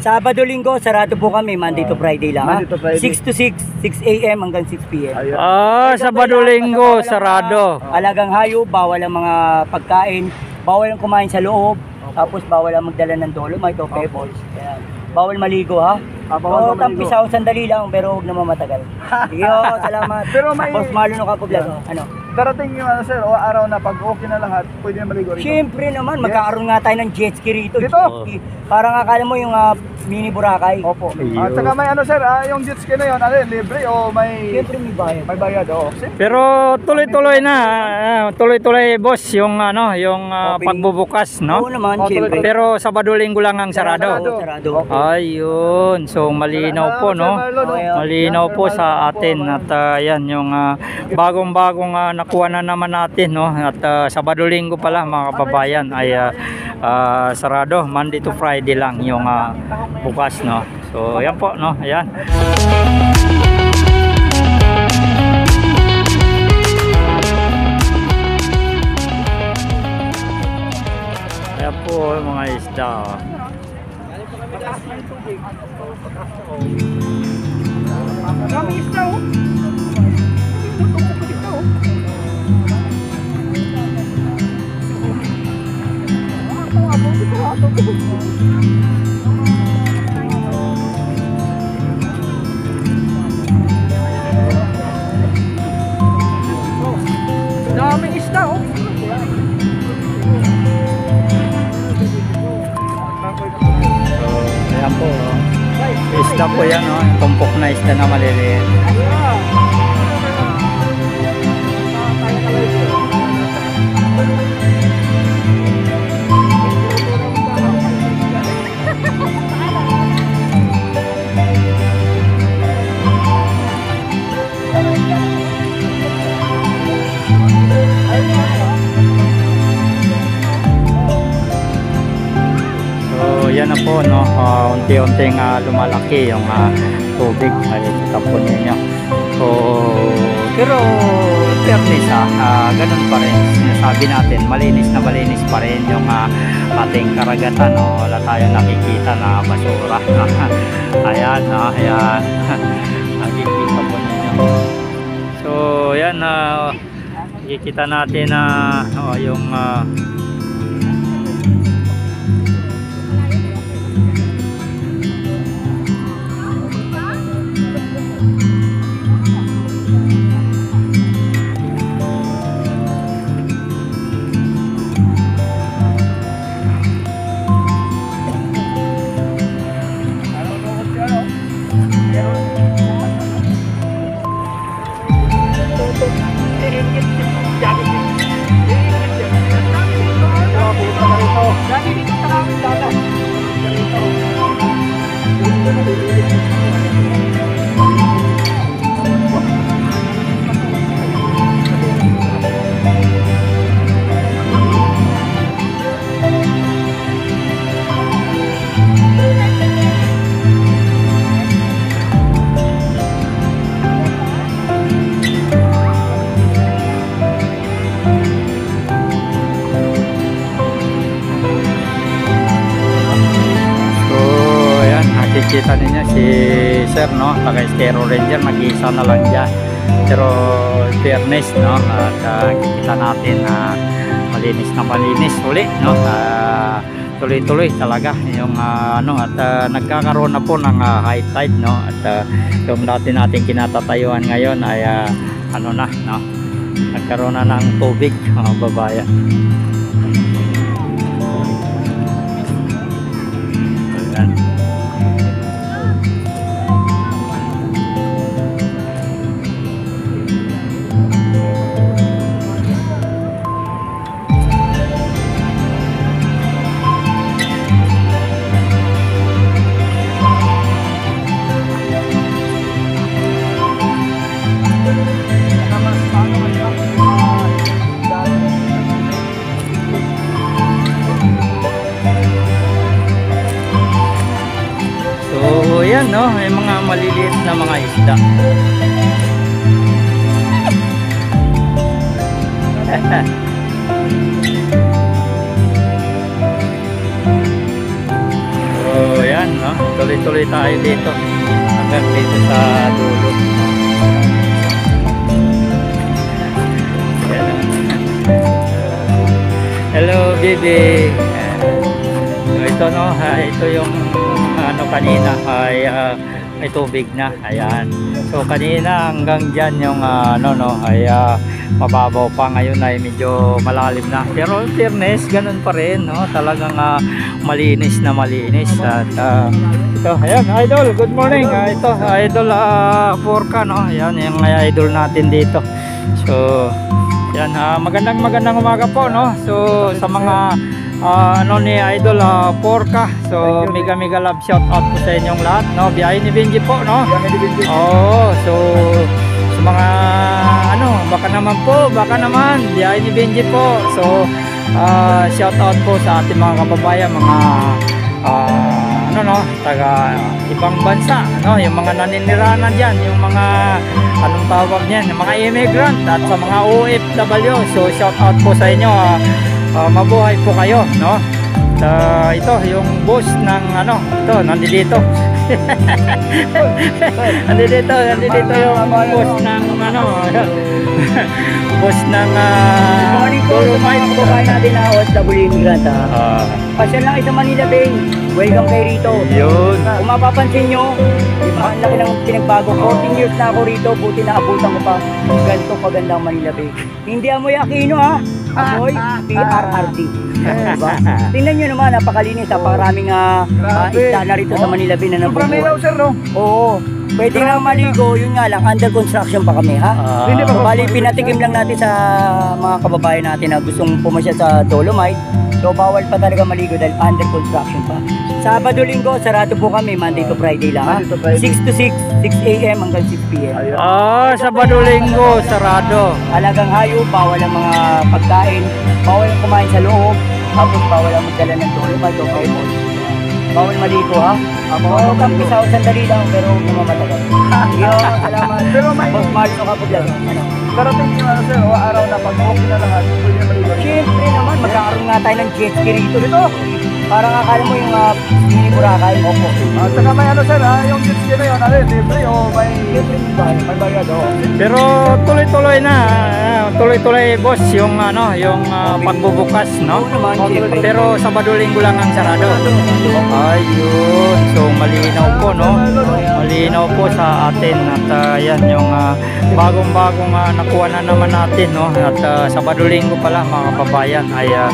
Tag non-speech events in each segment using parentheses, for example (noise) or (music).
Sabado, linggo, sarado po kami, Monday to Friday lang. Monday to Friday. 6 to 6, 6 a.m. hanggang 6 p.m. Ayun. Ah, Sabado Linggo, sarado. Alagang hayop, bawal ang mga pagkain, bawal ang kumain sa loob, tapos bawal ang magdala ng dolomite o pebbles. Kaya, bawal maligo ha. Ah, bawal Oo, maligo. tampisaw, sandali lang, pero huwag naman matagal. (laughs) Sige, salamat. Pero may- Boss Maluno ka po vlog. Ano? Darating yung ano sir, o araw na pag okay na lahat, pwede na maligo rito. Siyempre naman, magkakaroon nga tayo ng jet ski rito. Dito? Jet ski. Parang akala mo yung ah, mini Boracay. Opo. At saka may ano sir, ah, yung jet ski na yun, ano yun, libre o may Siyempre may bayad. may bayad oo. Pero tuloy-tuloy na, ah, tuloy-tuloy boss yung ano, yung ah, Opening. pagbubukas, Oo no? naman, Oh, siyempre. Pero Sabado Linggo lang ang sarado. Oo, sarado. Ayun, so malinaw po, no? Malinaw po sa atin at ah, yan yung ah, bagong-bagong ah, nakuha na naman natin no at uh, Sabado Linggo pala mga kababayan ay ah, ah, sarado Monday to Friday lang yung ah, bukas no. So yan po no, ayan. Ayan po mga isda. oh. Kami isda oh. Isda oh. So, ayan po. oh. Isda po yan, oh. tumpok na isda na maliliit. Unti-unting ah, lumalaki yung ah, tubig. Ay, kita po ninyo. So, pero, fairness ha, ah, ganun pa rin. Sinasabi natin, malinis na malinis pa rin yung ah, ating karagatan. No? Wala tayong nakikita na basura. (laughs) ayan, no? ayan. (laughs) nakikita po ninyo. So, yan na nakikita natin na oh, yung ah, si Sir, no? Taga Estero Ranger, nag-iisa na lang dyan. Pero, fairness, no? At ah, nakikita natin na malinis na malinis uli, no? Ah, tuloy-tuloy talaga yung ah, ano at ah, nagkakaroon na po ng ah, high tide no at ah, yung dati natin kinatatayuan ngayon ay ah, ano na no nagkaroon na ng tubig (laughs) mga babayan Ayan. Na mga isda. so, (laughs) yan no? Tuloy-tuloy tayo dito. Hanggang dito sa dulo. Hello, baby. So, ito no, ito yung ano kanina ay ah, may tubig na. Ayan. So kanina hanggang diyan yung ah, ano no ay ah, mababaw pa ngayon ay medyo malalim na. Pero in fairness, ganun pa rin no. Talagang ah, malinis na malinis at ah, ito, ayan, idol, good morning. Ah, ito, idol uh, Porka no. Ayan yung ah, idol natin dito. So yan, ah, magandang magandang umaga po, no? So, sa mga ah, ano ni Idol ah, Porka. So, mega mega love shout out po sa inyong lahat, no? Biyahe ni Benji po, no? Oo, so sa mga ano, baka naman po, baka naman biyahe ni Benji po. So, ah, shout out po sa ating mga kababayan, mga ah, ano no, taga ibang bansa, no? Yung mga naninirahan diyan, yung mga anong tawag niyan, yung mga immigrant at sa mga OFW. So, shout out po sa inyo. ah, ah, mabuhay po kayo, no? Sa ito, yung boss ng ano, ito, nandito. (laughs) nandito, nandito yung boss ng ano, (laughs) boss ng uh, morning po sa mga kababayan natin na OFW immigrant ha. Ah, Pasyal lang kayo sa Manila Bay. Welcome kay rito. yun. Kung mapapansin nyo, ang laki ng pinagbago. 14 years na ako rito, buti na abutan ko pa. Ganito kagandang Manila Bay. Hindi amoy Aquino ha. Amoy PRRD. Diba? (laughs) Tingnan nyo naman, napakalinis. Napakaraming uh, uh, Grabe. isla na rito sa Manila Bay na nabubuhay. sir, no? Oo. Pwede na maligo, yun nga lang, under construction pa kami ha. Ah, Hindi So, ba- bali, pinatikim lang natin sa mga kababayan natin na gustong pumasya sa Dolomite. So, bawal pa talaga maligo dahil under construction pa. Sabado, linggo, sarado po kami, Monday to Friday lang ha. Monday to Friday. 6 to 6, 6 a.m. hanggang 6 p.m. Ayun. Ah, Sabado Linggo, sarado. Alagang hayop, bawal ang mga pagkain, bawal ang kumain sa loob, tapos bawal ang magdala ng Dolomite o Pebbles. Bawal maligo ha. Oo, kampi sa sandali lang, pero huwag naman matagal. Yo, (laughs) salamat. Pero may Boss Marlo Kapuglan. Ano? darating yung ano, sir, o araw na pag okay na lahat, pwede na maligo. Siyempre naman, magkakaroon nga tayo ng jet ski rito. Dito, parang akala mo yung uh, Boracay. Opo. At saka may ano, sir, ah, yung jet ski na yun, ano, libre o may... May bayad, o. Pero tuloy-tuloy na, ah, tuloy-tuloy boss yung ano, yung ah, pagbubukas, no? Oo naman, siyempre. Pero Sabado Linggo lang ang sarado. Ayun. So malinaw po, no? Malinaw po sa atin at ah, yan yung ah, bagong-bagong ah, nakuha na naman natin, no? At ah, Sabado Linggo pala mga kababayan ay ah,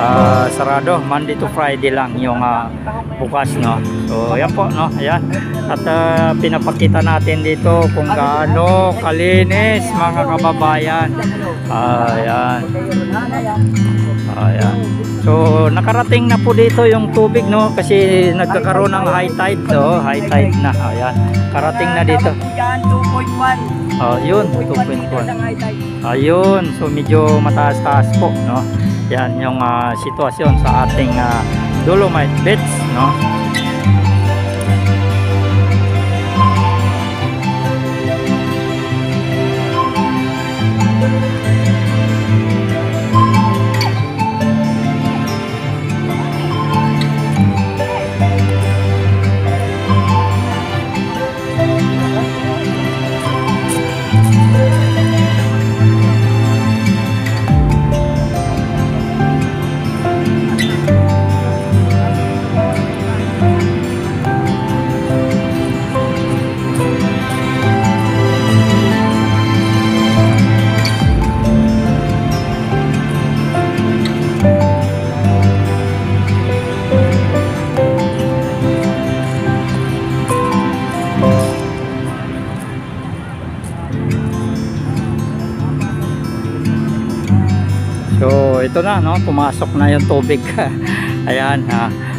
ah, sarado. Monday to Friday lang yung ah, bukas, no? So yan po, no? Ayan. At ah, pinapakita natin dito kung gaano kalinis mga kababayan. Ayan. Ayan. So nakarating na po dito yung tubig no kasi nagkakaroon ng high tide no, high tide na. Ayan. Karating na dito. Yan, 2.1. Oh, yun, 2.1 meters 2.1. ang high tide. Ayun, so medyo mataas-taas po, no. Yan yung ah, sitwasyon sa ating ah, Dolomite Beach, no. Na no, pumasok na yung tubig. (laughs) Ayan ha.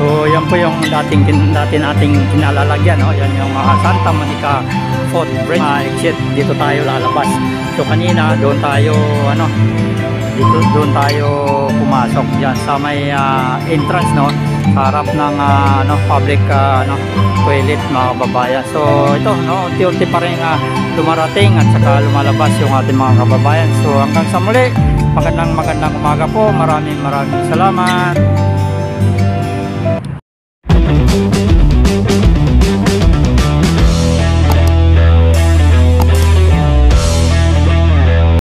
So yan po yung dating dati nating kinalalagyan no. Yan yung ah, Santa Monica Fort Bridge. Ah, exit dito tayo lalabas. So kanina doon tayo ano dito doon tayo pumasok diyan sa may ah, entrance no sa harap ng ah, ano public ah, ano toilet mga kababayan. So ito no unti-unti pa rin ah, dumarating at saka lumalabas yung ating mga kababayan. So hanggang sa muli, magandang magandang umaga po. Maraming maraming salamat.